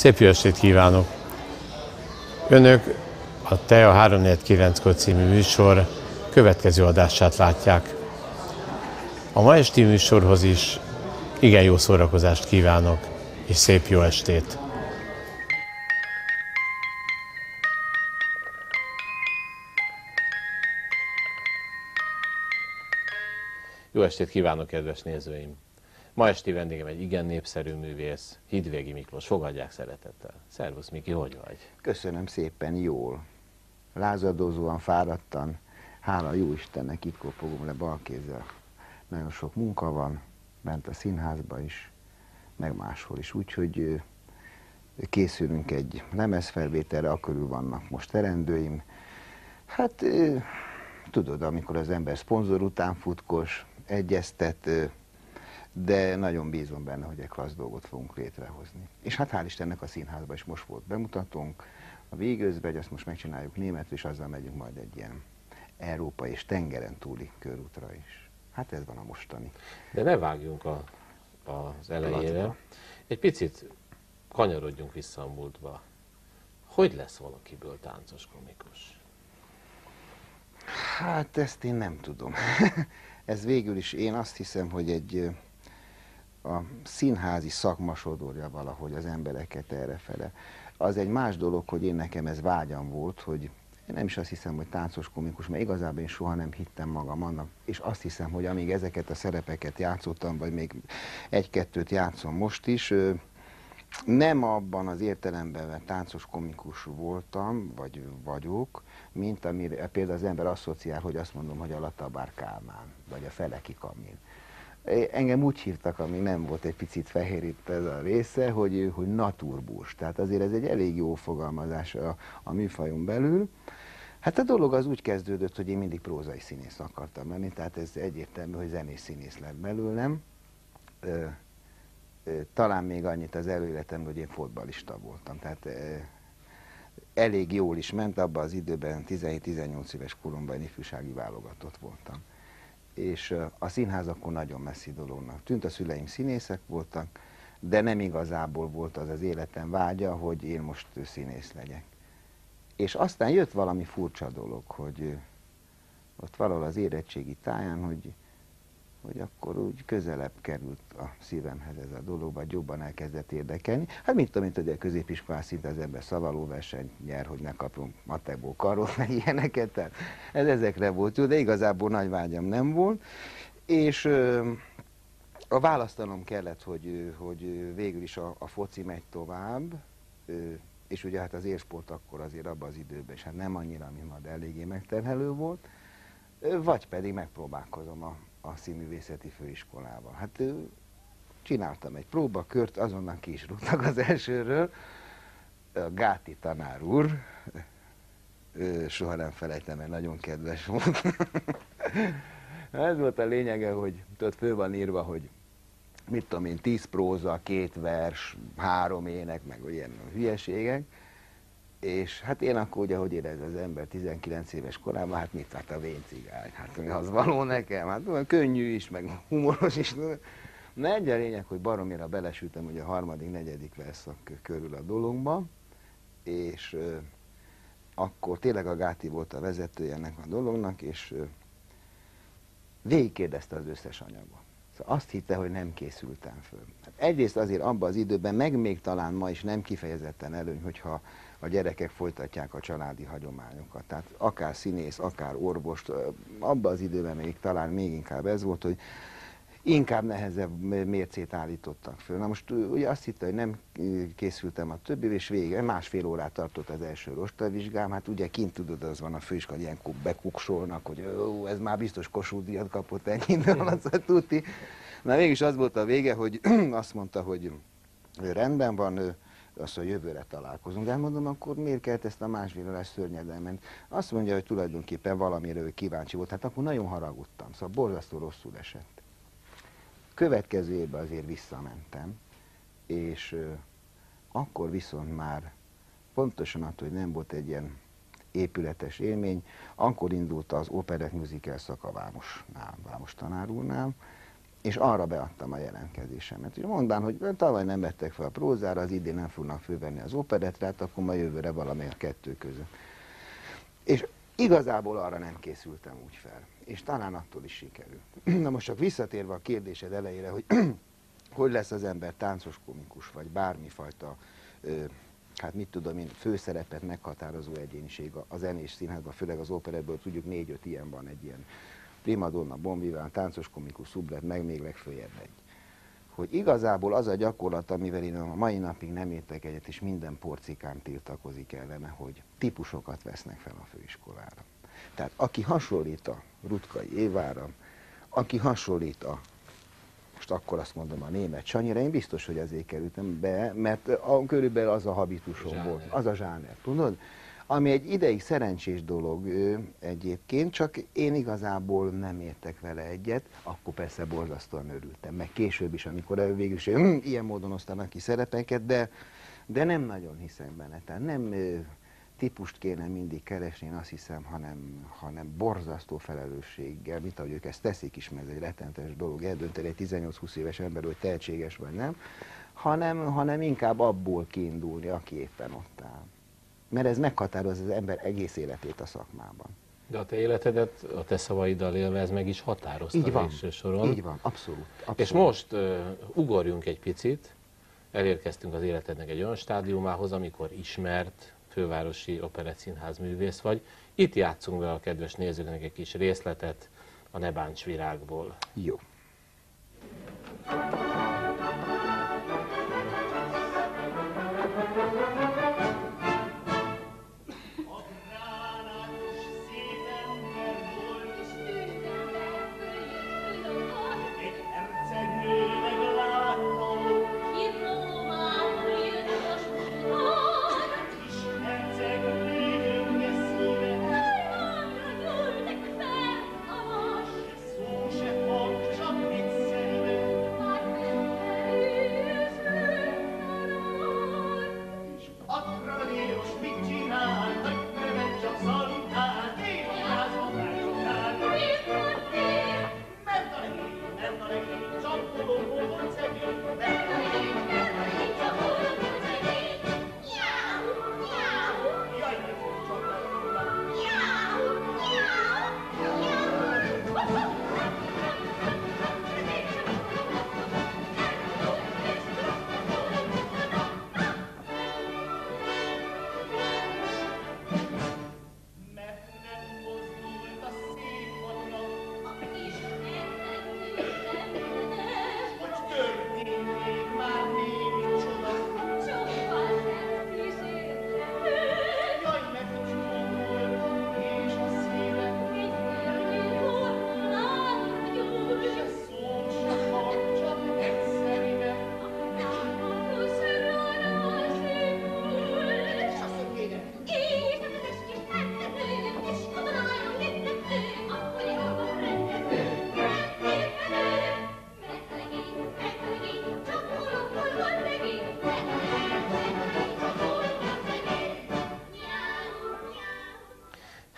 Szép jó estét kívánok! Önök a TEA 349 című műsor következő adását látják. A ma esti műsorhoz is igen jó szórakozást kívánok, és szép jó estét! Jó estét kívánok, kedves nézőim! Ma esti vendégem egy igen népszerű művész, Hidvégi Miklós. Fogadják szeretettel. Szervusz, Miki, hogy vagy? Köszönöm szépen, jól. Lázadozóan, fáradtan. Hála jó Istennek, itt kopogom le balkézzel. Nagyon sok munka van, bent a színházba is, meg máshol is. Úgyhogy készülünk egy lemezfelvételre, akkor vannak most terendőim. Hát tudod, amikor az ember szponzor után futkos, egyeztet, de nagyon bízom benne, hogy egy klassz dolgot fogunk létrehozni. És hát hál' Istennek a színházban is most volt bemutatónk, a végőzbe, hogy azt most megcsináljuk németül, és azzal megyünk majd egy ilyen Európa és tengeren túli körútra is. Hát ez van a mostani. De ne vágjunk a, az elejére. Egy picit kanyarodjunk vissza a múltba. Hogy lesz valakiből táncos komikus? Hát ezt én nem tudom. ez végül is én azt hiszem, hogy egy a színházi szakma sodorja valahogy az embereket errefele. Az egy más dolog, hogy én nekem ez vágyam volt, hogy én nem is azt hiszem, hogy táncos komikus, mert igazából én soha nem hittem magam annak, és azt hiszem, hogy amíg ezeket a szerepeket játszottam, vagy még egy-kettőt játszom most is, nem abban az értelemben mert táncos komikus voltam, vagy vagyok, mint amire például az ember asszociál, hogy azt mondom, hogy a Latabár Kálmán, vagy a Feleki Kamil. Engem úgy hívtak, amíg nem volt egy picit fehér itt ez a része, hogy, hogy naturbus. Tehát azért ez egy elég jó fogalmazás a, a műfajon belül. Hát a dolog az úgy kezdődött, hogy én mindig prózai színész akartam lenni, tehát ez egyértelmű, hogy zenész színész lett belőlem. Ö, ö, talán még annyit az előéletem, hogy én fotbalista voltam. Tehát ö, elég jól is ment, abban az időben 17-18 éves koromban ifjúsági válogatott voltam és a színház akkor nagyon messzi dolognak tűnt. A szüleim színészek voltak, de nem igazából volt az az életem vágya, hogy én most színész legyek. És aztán jött valami furcsa dolog, hogy ott valahol az érettségi táján, hogy hogy akkor úgy közelebb került a szívemhez ez a dolog, vagy jobban elkezdett érdekelni. Hát mit tudom, mint hogy a középiskolás szinte az ember szavalóversenyt nyer, hogy ne kapjunk matekból karót, meg ilyeneket, tehát ez ezekre volt jó, de igazából nagy vágyam nem volt. És ö, a választanom kellett, hogy, hogy végül is a, a foci megy tovább, ö, és ugye hát az érsport akkor azért abban az időben, és hát nem annyira, mint ma, de eléggé megterhelő volt, vagy pedig megpróbálkozom a, a színművészeti főiskolával. Hát csináltam egy próbakört, azonnal ki is rúgtak az elsőről. Gáti tanár úr, soha nem felejtem, mert nagyon kedves volt. Ez volt a lényege, hogy tudod, fő van írva, hogy mit tudom én, tíz próza, két vers, három ének, meg ilyen hülyeségek. És hát én akkor ugye, hogy érez az ember 19 éves korában, hát mit hát a véncigány, hát az való nekem, hát olyan könnyű is, meg humoros is. Na egy a lényeg, hogy baromira belesültem ugye a harmadik, negyedik verszak körül a dologba, és euh, akkor tényleg a Gáti volt a vezetője ennek a dolognak, és euh, végigkérdezte az összes anyagot. Szóval azt hitte, hogy nem készültem föl. Hát egyrészt azért abban az időben, meg még talán ma is nem kifejezetten előny, hogyha a gyerekek folytatják a családi hagyományokat. Tehát akár színész, akár orvost, abban az időben még talán még inkább ez volt, hogy inkább nehezebb mércét állítottak föl. Na most ugye azt hitte, hogy nem készültem a többi, és vége, másfél órát tartott az első rostavizsgám, hát ugye kint tudod, az van a főiskola, ilyen bekuksolnak, hogy ó, ez már biztos Kossuth kapott ennyi idő alatt, tuti. Na mégis az volt a vége, hogy azt mondta, hogy rendben van, azt a jövőre találkozunk. De mondom, akkor miért kellett ezt a másfél szörnyedelmen? Azt mondja, hogy tulajdonképpen valamire ő kíváncsi volt. Hát akkor nagyon haragudtam, szóval borzasztó rosszul esett. Következő évben azért visszamentem, és akkor viszont már pontosan attól, hogy nem volt egy ilyen épületes élmény, akkor indult az Operett Musical szak a Vámosnál, Vámos tanárúrnál, és arra beadtam a jelentkezésemet. Ugye mondván, hogy tavaly nem vettek fel a prózára, az idén nem fognak fővenni az operetrát, akkor ma jövőre valami a kettő között. És igazából arra nem készültem úgy fel, és talán attól is sikerül. Na most csak visszatérve a kérdésed elejére, hogy hogy lesz az ember táncos komikus, vagy bármifajta, ö, hát mit tudom én, főszerepet meghatározó egyéniség a zenés színházban, főleg az operetből tudjuk négy-öt ilyen van, egy ilyen primadonna, bombiván, táncos komikus, szublet, meg még legfőjebb egy. Hogy igazából az a gyakorlat, amivel én a mai napig nem értek egyet, és minden porcikán tiltakozik ellene, hogy típusokat vesznek fel a főiskolára. Tehát aki hasonlít a Rutkai Évára, aki hasonlít a most akkor azt mondom a német Sanyira, én biztos, hogy azért kerültem be, mert a, körülbelül az a habitusom volt, az a zsáner, tudod? Ami egy ideig szerencsés dolog ő, egyébként, csak én igazából nem értek vele egyet, akkor persze borzasztóan örültem, meg később is, amikor végül is hm, ilyen módon osztanak ki szerepeket, de, de nem nagyon hiszem benne. Tehát nem típust kéne mindig keresni, én azt hiszem, hanem, hanem borzasztó felelősséggel, mint ahogy ők ezt teszik is, mert ez egy rettenetes dolog eldönteni egy 18-20 éves ember, hogy tehetséges vagy nem, hanem, hanem inkább abból kiindulni, aki éppen ott áll. Mert ez meghatározza az ember egész életét a szakmában. De a te életedet a te szavaiddal élve ez meg is határozta így van, soron. Így van, abszolút, abszolút. És most uh, ugorjunk egy picit, elérkeztünk az életednek egy olyan stádiumához, amikor ismert, fővárosi operettszínház művész vagy. Itt játszunk be a kedves nézőknek egy kis részletet a Ne bánts virágból. Jó.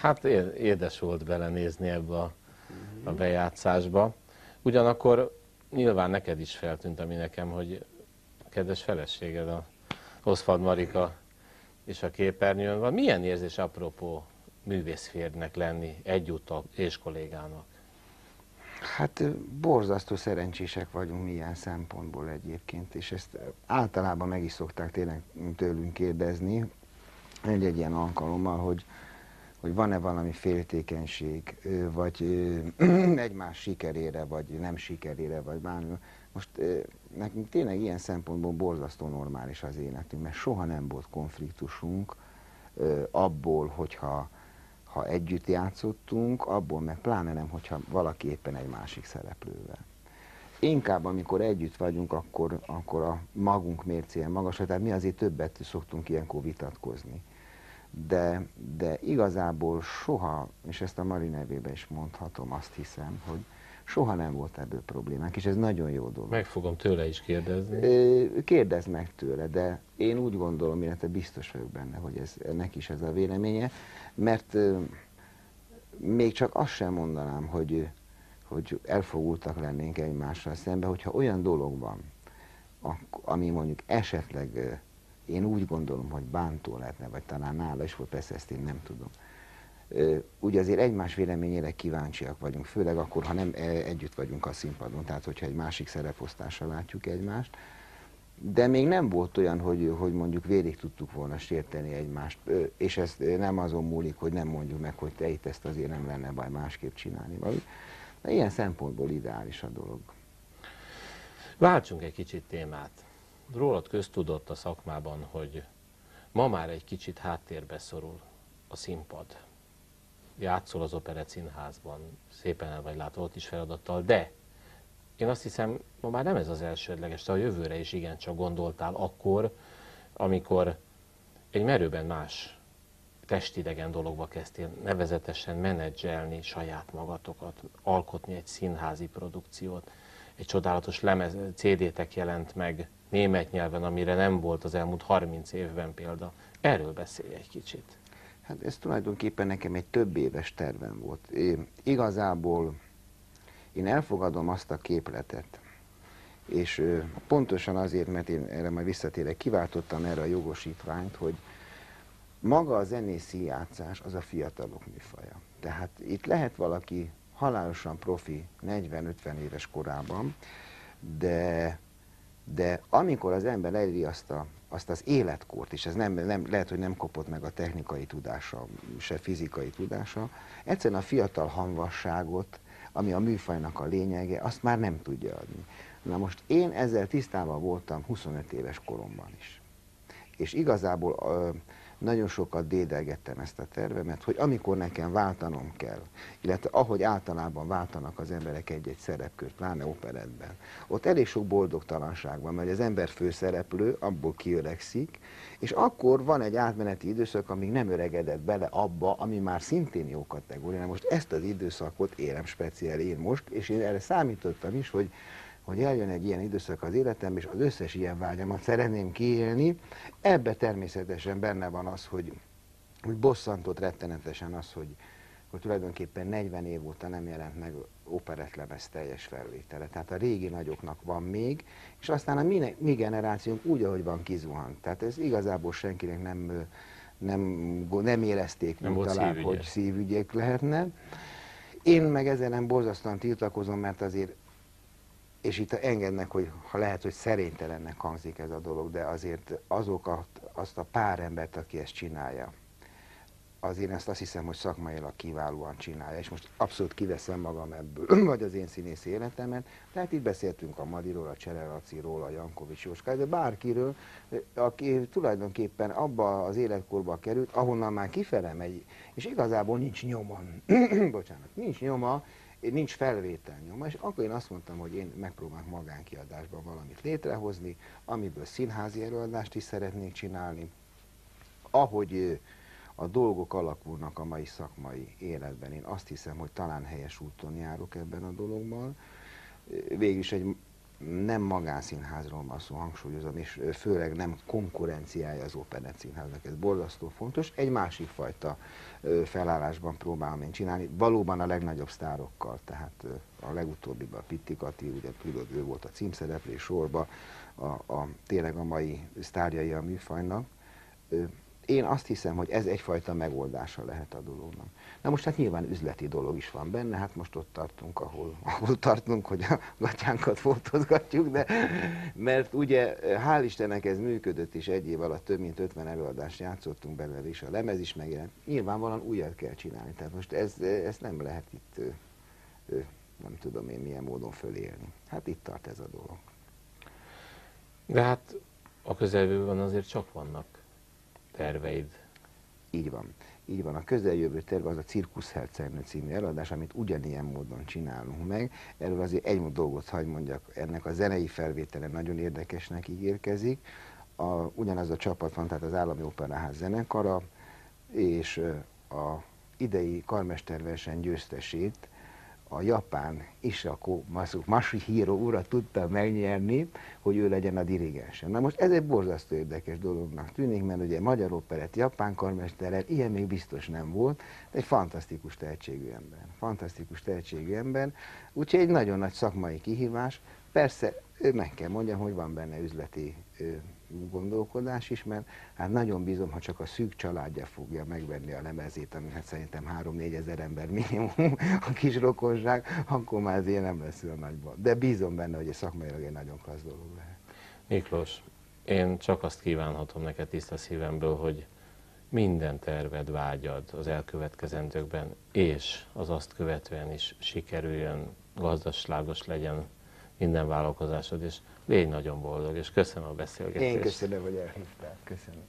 Hát édes volt belenézni ebbe a, a bejátszásba. Ugyanakkor nyilván neked is feltűnt, ami nekem, hogy kedves feleséged, a Oszfald Marika és a képernyőn van. Milyen érzés apropó művészférnek lenni egyúttal és kollégának? Hát borzasztó szerencsések vagyunk milyen szempontból egyébként, és ezt általában meg is szokták tényleg tőlünk kérdezni egy-egy ilyen alkalommal, hogy hogy van-e valami féltékenység, vagy egymás sikerére, vagy nem sikerére, vagy bármi. Most nekünk tényleg ilyen szempontból borzasztó normális az életünk, mert soha nem volt konfliktusunk abból, hogyha ha együtt játszottunk, abból meg pláne nem, hogyha valaki éppen egy másik szereplővel. Inkább, amikor együtt vagyunk, akkor, akkor a magunk mércéje magasra, tehát mi azért többet szoktunk ilyenkor vitatkozni de, de igazából soha, és ezt a Mari nevében is mondhatom, azt hiszem, hogy soha nem volt ebből problémánk, és ez nagyon jó dolog. Meg fogom tőle is kérdezni. Kérdezd meg tőle, de én úgy gondolom, illetve biztos vagyok benne, hogy ez, neki is ez a véleménye, mert még csak azt sem mondanám, hogy, hogy elfogultak lennénk egymással szembe, hogyha olyan dolog van, ami mondjuk esetleg én úgy gondolom, hogy bántó lehetne, vagy talán nála is volt, persze ezt én nem tudom. Ugye azért egymás véleményére kíváncsiak vagyunk, főleg akkor, ha nem együtt vagyunk a színpadon, tehát hogyha egy másik szereposztásra látjuk egymást, de még nem volt olyan, hogy, hogy mondjuk vérig tudtuk volna sérteni egymást, és ez nem azon múlik, hogy nem mondjuk meg, hogy te itt ezt azért nem lenne baj másképp csinálni. De ilyen szempontból ideális a dolog. Váltsunk egy kicsit témát. Rólad köztudott a szakmában, hogy ma már egy kicsit háttérbe szorul a színpad. Játszol az Operett Színházban, szépen el vagy látva ott is feladattal, de én azt hiszem, ma már nem ez az elsődleges, te a jövőre is igencsak gondoltál akkor, amikor egy merőben más testidegen dologba kezdtél, nevezetesen menedzselni saját magatokat, alkotni egy színházi produkciót. Egy csodálatos lemez, CD-tek jelent meg német nyelven, amire nem volt az elmúlt 30 évben példa. Erről beszélj egy kicsit. Hát ez tulajdonképpen nekem egy több éves tervem volt. Én, igazából én elfogadom azt a képletet, és pontosan azért, mert én erre majd visszatérek, kiváltottam erre a jogosítványt, hogy maga a zenészi játszás az a fiatalok műfaja. Tehát itt lehet valaki halálosan profi 40-50 éves korában, de, de amikor az ember eléri azt, a, azt az életkort, és ez nem, nem, lehet, hogy nem kopott meg a technikai tudása, se fizikai tudása, egyszerűen a fiatal hangvasságot, ami a műfajnak a lényege, azt már nem tudja adni. Na most én ezzel tisztában voltam 25 éves koromban is. És igazából nagyon sokat dédelgettem ezt a tervemet, hogy amikor nekem váltanom kell, illetve ahogy általában váltanak az emberek egy-egy szerepkört, pláne operetben, ott elég sok boldogtalanság van, mert az ember főszereplő abból kiöregszik, és akkor van egy átmeneti időszak, amíg nem öregedett bele abba, ami már szintén jó kategória. Most ezt az időszakot érem speciál én most, és én erre számítottam is, hogy hogy eljön egy ilyen időszak az életem, és az összes ilyen vágyamat szeretném kiélni. Ebbe természetesen benne van az, hogy, hogy bosszantott rettenetesen az, hogy, hogy tulajdonképpen 40 év óta nem jelent meg operetlemez teljes felvétele. Tehát a régi nagyoknak van még, és aztán a mi, mi generációnk úgy, ahogy van, kizuhant. Tehát ez igazából senkinek nem, nem, nem érezték nem talán, szívügye. hogy szívügyek lehetne. Én meg ezzel nem borzasztóan tiltakozom, mert azért és itt engednek, hogy ha lehet, hogy szerénytelennek hangzik ez a dolog, de azért azokat, azt a pár embert, aki ezt csinálja, azért ezt azt hiszem, hogy szakmailag kiválóan csinálja, és most abszolút kiveszem magam ebből, vagy az én színész életemet, tehát itt beszéltünk a Madiról, a Cserelaciról, a Jankovics Jóskáról, de bárkiről, aki tulajdonképpen abba az életkorba került, ahonnan már kifele megy, és igazából nincs nyoma, bocsánat, nincs nyoma, nincs felvétel nyoma, és akkor én azt mondtam, hogy én megpróbálok magánkiadásban valamit létrehozni, amiből színházi előadást is szeretnék csinálni. Ahogy a dolgok alakulnak a mai szakmai életben, én azt hiszem, hogy talán helyes úton járok ebben a dologban. Végülis egy nem magánszínházról van szó, hangsúlyozom, és főleg nem konkurenciája az Operett Színháznak, ez borzasztó fontos. Egy másik fajta felállásban próbálom én csinálni, valóban a legnagyobb sztárokkal, tehát a legutóbbiban Pitti Kati, ugye tudod, ő volt a címszereplés sorba, a, a, tényleg a mai sztárjai a műfajnak. Én azt hiszem, hogy ez egyfajta megoldása lehet a dolognak. Na most hát nyilván üzleti dolog is van benne, hát most ott tartunk, ahol, ahol tartunk, hogy a gatyánkat fotózgatjuk, de mert ugye hál' Istennek ez működött is egy év alatt, több mint 50 előadást játszottunk belőle, és a lemez is megjelent. Nyilvánvalóan újat kell csinálni, tehát most ez, ez nem lehet itt, nem tudom én milyen módon fölélni. Hát itt tart ez a dolog. De hát a közelvőben azért csak vannak terveid. Így van. Így van, a közeljövő terv az a Cirkusz Hercegnő című előadás, amit ugyanilyen módon csinálunk meg. Erről azért egy dolgot hagy mondjak, ennek a zenei felvétele nagyon érdekesnek ígérkezik. A, ugyanaz a csapat van, tehát az Állami Operaház zenekara, és a idei karmesterverseny győztesét a japán Isako Masahiro urat tudta megnyerni, hogy ő legyen a dirigense. Na most ez egy borzasztó érdekes dolognak tűnik, mert ugye magyar operett japán karmesterrel ilyen még biztos nem volt, de egy fantasztikus tehetségű ember. Fantasztikus tehetségű ember, úgyhogy egy nagyon nagy szakmai kihívás. Persze meg kell mondjam, hogy van benne üzleti gondolkodás is, mert hát nagyon bízom, ha csak a szűk családja fogja megvenni a lemezét, ami hát szerintem 3-4 ezer ember minimum a kis rokonság, akkor már azért nem lesz olyan nagyban. De bízom benne, hogy egy szakmailag egy nagyon klassz dolog lehet. Miklós, én csak azt kívánhatom neked tiszta szívemből, hogy minden terved, vágyad az elkövetkezendőkben, és az azt követően is sikerüljön, gazdaságos legyen minden vállalkozásod, és légy nagyon boldog, és köszönöm a beszélgetést. Én köszönöm, hogy elhívtál. Köszönöm.